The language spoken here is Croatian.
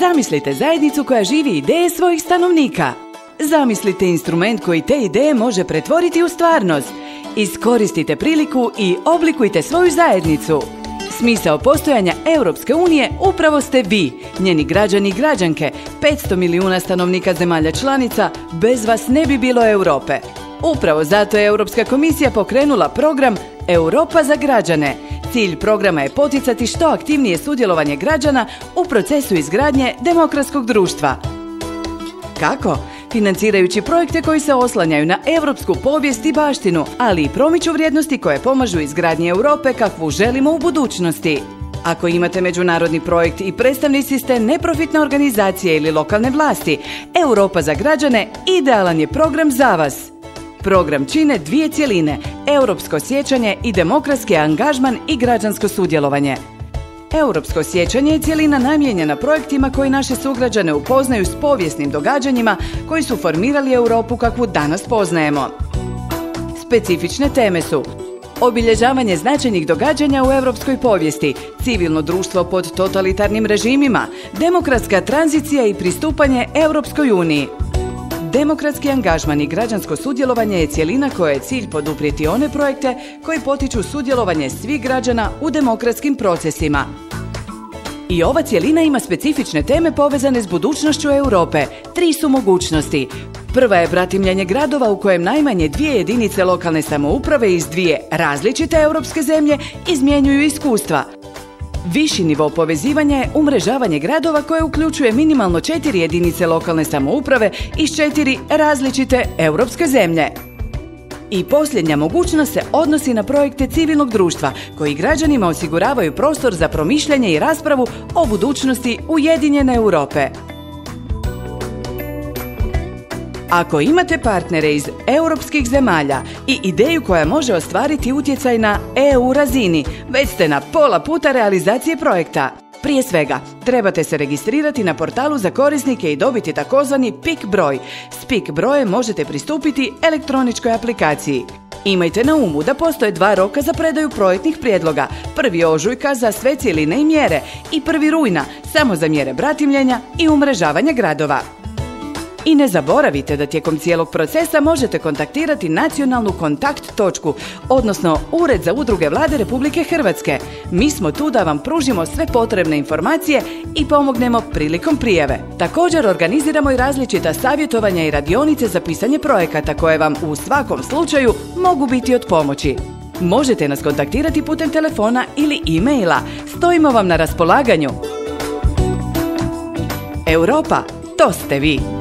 Zamislite zajednicu koja živi ideje svojih stanovnika. Zamislite instrument koji te ideje može pretvoriti u stvarnost. Iskoristite priliku i oblikujte svoju zajednicu. Smisao postojanja Europske unije upravo ste vi, njeni građani i građanke, 500 milijuna stanovnika zemalja članica, bez vas ne bi bilo Europe. Upravo zato je Europska komisija pokrenula program Europa za građane. Cilj programa je poticati što aktivnije sudjelovanje građana u procesu izgradnje demokratskog društva. Kako? Financirajući projekte koji se oslanjaju na europsku povijest i baštinu, ali i promiču vrijednosti koje pomažu izgradnji Europe kakvu želimo u budućnosti. Ako imate međunarodni projekt i predstavnici ste neprofitne organizacije ili lokalne vlasti, Europa za građane idealan je program za vas. Program čine dvije cjeline, europsko sjećanje i demokratski angažman i građansko sudjelovanje. Europsko sjećanje je cijelina namijenjena projektima koji naše sugrađane upoznaju s povijesnim događanjima koji su formirali Europu kakvu danas poznajemo. Specifične teme su Obilježavanje značajnih događanja u europskoj povijesti, civilno društvo pod totalitarnim režimima, demokratska tranzicija i pristupanje Europskoj uniji. Demokratski angažman i građansko sudjelovanje je cjelina koja je cilj poduprijeti one projekte koji potiču sudjelovanje svih građana u demokratskim procesima. I ova cjelina ima specifične teme povezane s budućnošću Europe. Tri su mogućnosti. Prva je bratimljanje gradova u kojem najmanje dvije jedinice lokalne samouprave iz dvije različite europske zemlje izmjenjuju iskustva – Viši nivo povezivanja je umrežavanje gradova koje uključuje minimalno četiri jedinice lokalne samouprave iz četiri različite europske zemlje. I posljednja mogućnost se odnosi na projekte civilnog društva koji građanima osiguravaju prostor za promišljanje i raspravu o budućnosti Ujedinjene Europe. Ako imate partnere iz europskih zemalja i ideju koja može ostvariti utjecaj na EU razini, već ste na pola puta realizacije projekta. Prije svega, trebate se registrirati na portalu za korisnike i dobiti takozvani PIK broj. S PIK brojem možete pristupiti elektroničkoj aplikaciji. Imajte na umu da postoje dva roka za predaju projektnih prijedloga. Prvi ožujka za sve cijeline i mjere i prvi rujna samo za mjere bratimljenja i umrežavanja gradova. I ne zaboravite da tijekom cijelog procesa možete kontaktirati nacionalnu kontakt točku, odnosno Ured za udruge vlade Republike Hrvatske. Mi smo tu da vam pružimo sve potrebne informacije i pomognemo prilikom prijave. Također organiziramo i različita savjetovanja i radionice za pisanje projekata koje vam u svakom slučaju mogu biti od pomoći. Možete nas kontaktirati putem telefona ili e-maila. Stojimo vam na raspolaganju. Europa, to ste vi!